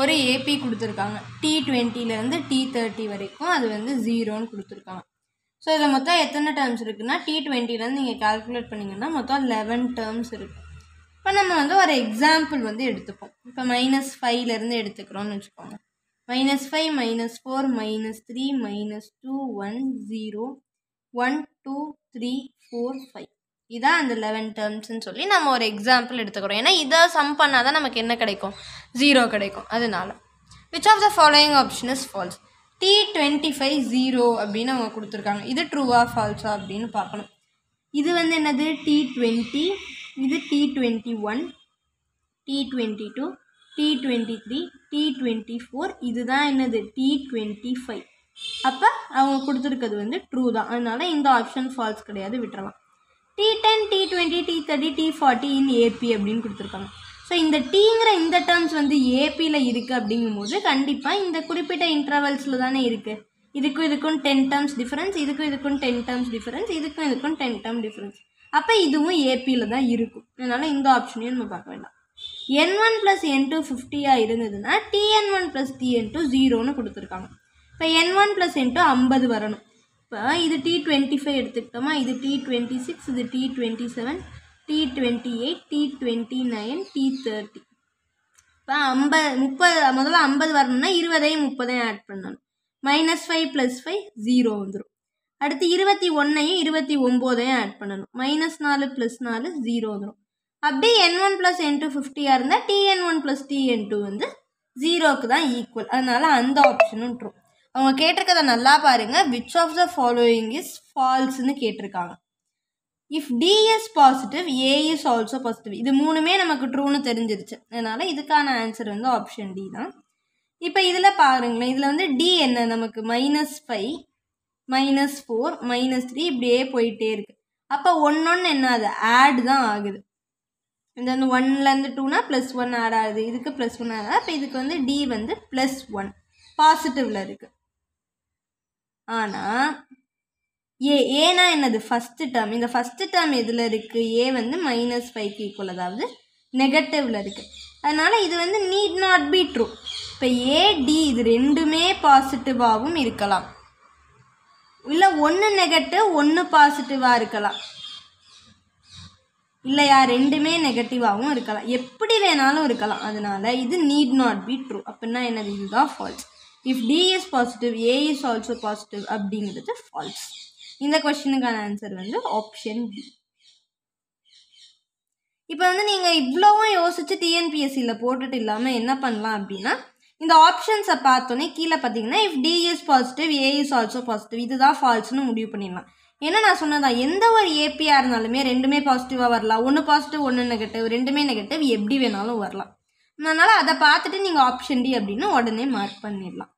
ஒரு ஏபி கொடுத்துருக்காங்க. D டுவெண்ட்டிலேருந்து D thirty வரைக்கும் அது வந்து ஜீரோன்னு கொடுத்துருக்காங்க. ஸோ இதில் மொத்தம் எத்தனை டேர்ம்ஸ் இருக்குன்னா டி டுவெண்ட்டிலேருந்து நீங்கள் கால்குலேட் பண்ணிங்கன்னா மொத்தம் லெவன் டேர்ம்ஸ் இருக்குது இப்போ நம்ம வந்து ஒரு எக்ஸாம்பிள் வந்து எடுத்துப்போம். இப்போ மைனஸ் ஃபைவ்லேருந்து எடுத்துக்கிறோம்னு வச்சுக்கோங்க. Minus five minus four minus three minus two one zero one two three four five இதான் அந்த லெவன் டேர்ம்ஸ்ன்னு சொல்லி நம்ம ஒரு எக்ஸாம்பிள் எடுத்துக்கிறோம். ஏன்னா இதை சம் பண்ணால் தான் நமக்கு என்ன கிடைக்கும்? ஜீரோ கிடைக்கும். அதனால. Which of the following option is false T twenty five zero அப்படின்னு அவங்க கொடுத்துருக்காங்க. இது ட்ரூவா ஃபால்ஸா அப்படின்னு பார்க்கணும். இது வந்து என்னது? டி டுவெண்ட்டி இது T twenty one T twenty two T twenty three T twenty four இதுதான் என்னது? டி டுவெண்ட்டி ஃபைவ் அப்போ அவங்க கொடுத்துருக்கிறது வந்து ட்ரூ தான். அதனால இந்த ஆப்ஷன் ஃபால்ஸ் கிடையாது விட்டுறலாம். T ten T twenty T thirty T forty in AB அப்படின்னு கொடுத்துருக்காங்க. ஸோ இந்த டீங்கிற இந்த டேர்ம்ஸ் வந்து ஏபியில் இருக்குது அப்படிங்கும்போது கண்டிப்பாக இந்த குறிப்பிட்ட இன்டர்வல்ஸில் தானே இருக்குது இதுக்கும் இதுக்கும் டென் டேர்ம்ஸ் டிஃப்ரென்ஸ் இதுக்கும் இதுக்கும் டென் டேர்ம்ஸ் டிஃப்ரென்ஸ் இதுக்கும் இதுக்கும் டென் டேர்ம் டிஃப்ரென்ஸ் அப்போ இதுவும் ஏபியில் தான் இருக்கும். அதனால் இந்த ஆப்ஷனையும் நம்ம பார்க்க வேண்டாம். N one plus N two ஃபிஃப்டியாக இருந்ததுன்னா TN one plus TN two ஜீரோன்னு கொடுத்துருக்காங்க. இப்போ N one plus N two ஐம்பது வரணும். இப்போ இது டி டுவெண்ட்டி ஃபைவ் எடுத்துக்கிட்டோமா இது டி டுவெண்ட்டி சிக்ஸ் இது T twenty seven T twenty eight T twenty nine T thirty இப்போ ஐம்பது முப்பது முதல்ல ஐம்பது வரணும்னா இருபதையும் முப்பதையும் ஆட் பண்ணணும். Minus five plus five zero வந்துடும் அடுத்து இருபத்தி ஒன்றையும் இருபத்தி ஒம்போதையும் ஆட் பண்ணணும். மைனஸ் நாலு ப்ளஸ் நாலு ஜீரோ வந்துடும் அப்படியே N one plus N two ஃபிஃப்டியாக இருந்தால் TN one plus TN two வந்து ஜீரோக்கு தான் ஈக்குவல் அதனால் அந்த ஆப்ஷனும் ட்ரூ அவங்க கேட்டிருக்கதை நல்லா பாருங்கள் which of the following is ஃபால்ஸ்னு கேட்டிருக்காங்க. If T is positive A is also positive இது மூணுமே நமக்கு ட்ரூன்னு தெரிஞ்சிருச்சு. அதனால் இதுக்கான ஆன்சர் வந்து ஆப்ஷன் டி தான். இப்போ இதில் பாருங்களேன். இதில் வந்து டி என்ன? நமக்கு minus five minus four minus three இப்படியே போயிட்டே இருக்கு. அப்போ ஒன் என்ன அது ஆட் தான் ஆகுது. இந்த வந்து ஒன்லேருந்து டூனா ப்ளஸ் ஒன் ஆட் ஆகுது. இதுக்கு ப்ளஸ் ஒன் ஆகுது. அப்போ இதுக்கு வந்து டி வந்து ப்ளஸ் ஒன் பாசிட்டிவில் இருக்குது ஆனால் ஏ ஏனா என்னது? ஃபஸ்ட்டு டேர்ம் இந்த ஃபஸ்ட்டு டேர்ம் எதில் இருக்குது ஏ வந்து மைனஸ் ஃபைவ்க்கு ஈக்குவல் அதாவது நெகட்டிவில் இருக்குது அதனால் இது வந்து நீட் நாட் பி ட்ரூ இப்போ ஏடி இது ரெண்டுமே பாசிட்டிவாகவும் இருக்கலாம். இல்லை ஒன்று நெகட்டிவ் ஒன்று பாசிட்டிவாக இருக்கலாம். இல்லையா? ரெண்டுமே நெகட்டிவாகவும் இருக்கலாம். எப்படி வேணாலும் இருக்கலாம். அதனால் இது நீட் நாட் பி ட்ரூ அப்படின்னா என்னது? இதுதான் false if T is positive A is also positive அப்படிங்கிறது ஃபால்ஸ் இந்த கொஸ்டினுக்கான ஆன்சர் வந்து ஆப்ஷன் டி இப்போ வந்து நீங்கள் இவ்வளோவும் யோசிச்சு டிஎன்பிஎஸ்சியில் போட்டுட்டு இல்லாமல் என்ன பண்ணலாம் அப்படின்னா இந்த ஆப்ஷன்ஸை பார்த்தோன்னே கீழே பார்த்தீங்கன்னா if T is positive A is also positive இதுதான் ஃபால்ஸ்னு முடிவு பண்ணிடலாம். ஏன்னா நான் சொன்னதான் எந்த ஒரு ஏபியாக இருந்தாலுமே ரெண்டுமே பாசிட்டிவாக வரலாம். ஒன்று பாசிட்டிவ் ஒன்று நெகட்டிவ் ரெண்டுமே நெகட்டிவ் எப்படி வேணாலும் வரலாம். அதனால் அதை பார்த்துட்டு நீங்கள் ஆப்ஷன் டி அப்படின்னு உடனே மார்க் பண்ணிடலாம்.